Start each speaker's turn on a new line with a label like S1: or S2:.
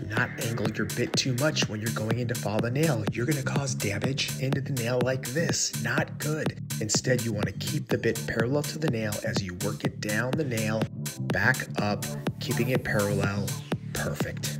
S1: Do not angle your bit too much when you're going in to file the nail. You're going to cause damage into the nail like this. Not good. Instead, you want to keep the bit parallel to the nail as you work it down the nail, back up, keeping it parallel. Perfect.